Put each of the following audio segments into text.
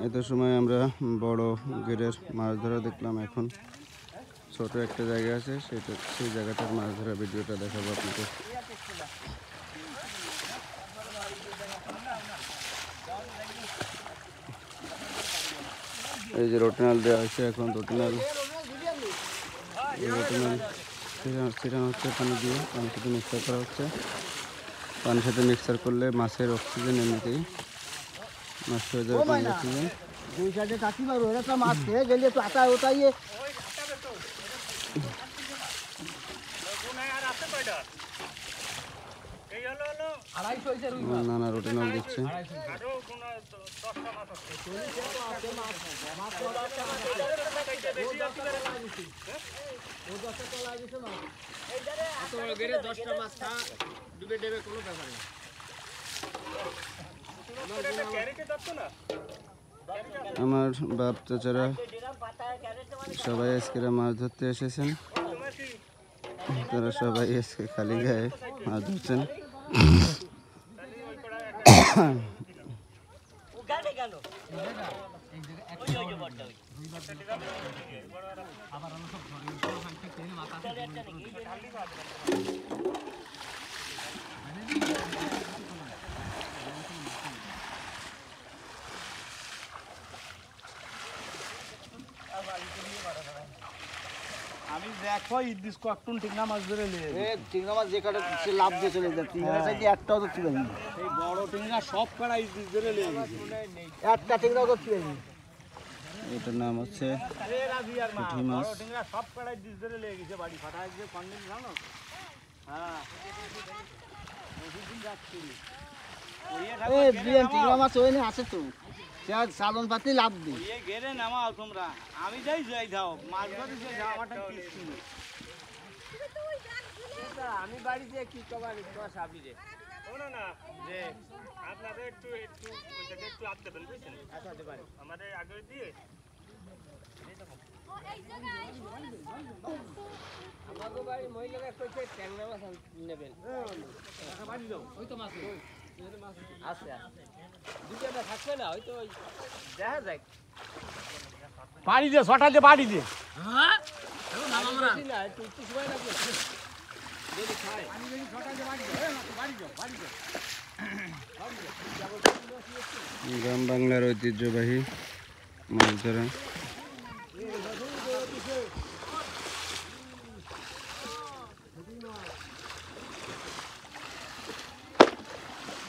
এত সময় আমরা বড় গেরের মাছ ধরা দেখলাম, এখন ছোট একটা জায়গা আছে, সেটা সেই জায়গাটার মাছ ধরা ভিডিওটা দেখাবো আপনাকে এই যে রোটিনাল দেওয়া হয়েছে এখন, রোটিনাল। রোটিনাল ছিটানো হচ্ছে পানি দিয়ে পানির সাথে মিক্সার করা হচ্ছে। পানির সাথে মিক্সার করলে মাছের অক্সিজেন এমনিতেই অক্সিজেন দুই সাইডে কাটি মারো এরা তো মাছ খেয়ে গেলে দিচ্ছে। দশটা মাছ ডুবে দেবে কোনো ব্যাপার নেই। আমার বাপ চাচারা সবাই আজকে মাছ ধরতে এসেছেন। তারা সবাই আজকে খালি গায়ে মাছ ধরছেন। আমি দেখো না মাছ ধরে নিয়ে এ মাছ যে কাটে সে লাভ দিয়ে চলে যায় চিংড়া সাইডে একটাও তো ছিল না। এই বড় সব ধরে নিয়ে গেছে একটা চিংড়াও তো ছিল না। এটার নাম হচ্ছে পুঁটি মাছ। সব ধরে নিয়ে গেছে বাড়ি ফাটা। যে কন্ডিন জানো? হ্যাঁ। মাছ ওই আছে তো। আর পাতি লাভ দিই গেরে নামাও তোমরা। আমি যাই যাই দাও মাছ ধরে যে যাওয়াটা কিস্তি আমি বাড়িতে কি কবার সাবি রে। শোনো না যে আপনাদের একটু একটু ওই একটু আপ দেবেন বুঝছেন? আমাদের আগে দিয়ে। আমাদের বাড়ি মহিলারা কইছে ট্যাংরা মাছ নেবেন। ওই তো মাছ। আছে দুটো আমরা থাকবে না হয়তো দেখা বাড়ি দে ছটা দে বাড়ি দে। বেশি না একটু একটু সময় লাগবে। যদি খায়। গ্রাম বাংলার ঐতিহ্যবাহী মাছ ধরা।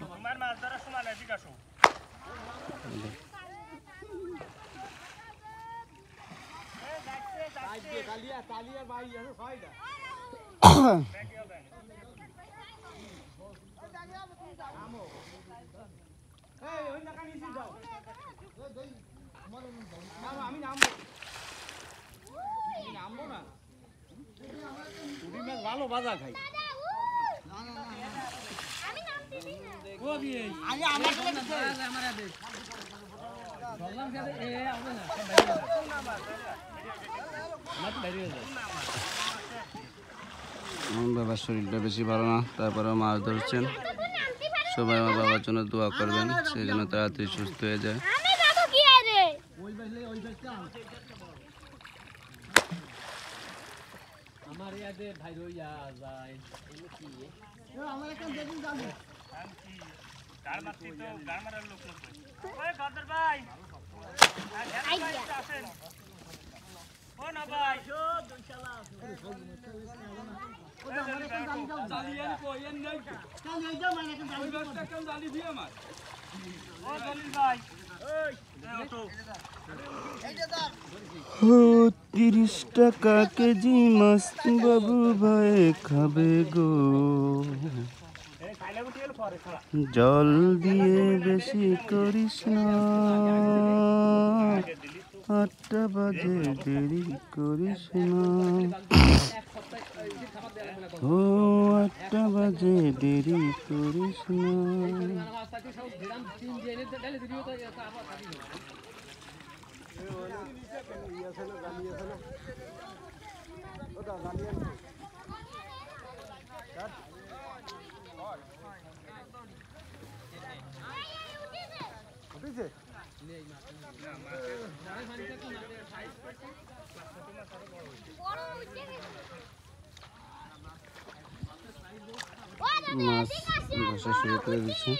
তোমার মাছ ধরার সময় না এদিকে আসো কালিয়া কালিয়া বাড়ি আছে ছয়টা এই ওই জায়গা নিচে যাও নামো, আমি নামবো আমি নামবো না পুরি মাছ ভালো বাজা খাই। আগে আমার বাবার শরীরটা বেশি ভালো না, তারপরেও মাছ ধরছেন। সবাই আমার বাবার জন্য দোয়া করবেন সেই জন্য তাড়াতাড়ি সুস্থ হয়ে যায়। কি আমার ইয়াতে ভাই রইয়া যায় আমার একটা দেখুন যাবে তিরিশ টাকা কেজি মাছ বাবু ভাই খাবে গো। জল দিয়ে বেশি করিস আটটা বাজে দেরি করিস ও আটটা বাজে দেরি করিস না। মাছ বসা শুরু করে দিচ্ছে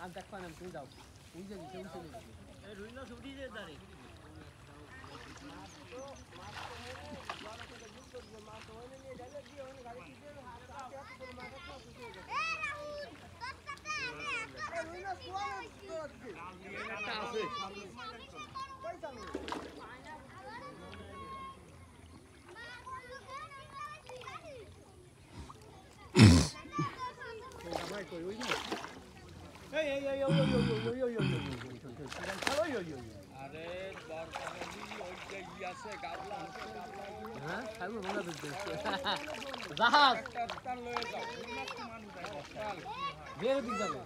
আর দেখবা না তুমি যাও উঠে গেছে উঠে গেছে খাইবো মনে হচ্ছে জাহাজ বের দিক যাবে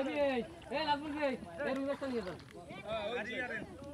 এই, এই, এই, নাজমুল ভাই, এই রুমেশটা নিয়ে যান। বিয়েও আসেন দুজন যাইতে দৌড় পেট করে বিয়েও আসেন হ্যাঁ বস্তা দিয়ে তোমার দিলাম একটা খান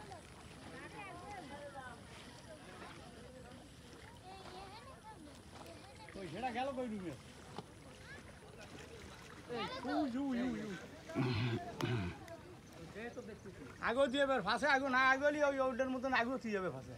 আনে আরও একটা রয়েছে। আগো দিয়ে এবার ফাঁসে আগো না আগলি ওই ওটার মতন আগো দিয়ে যাবে ফাঁসে।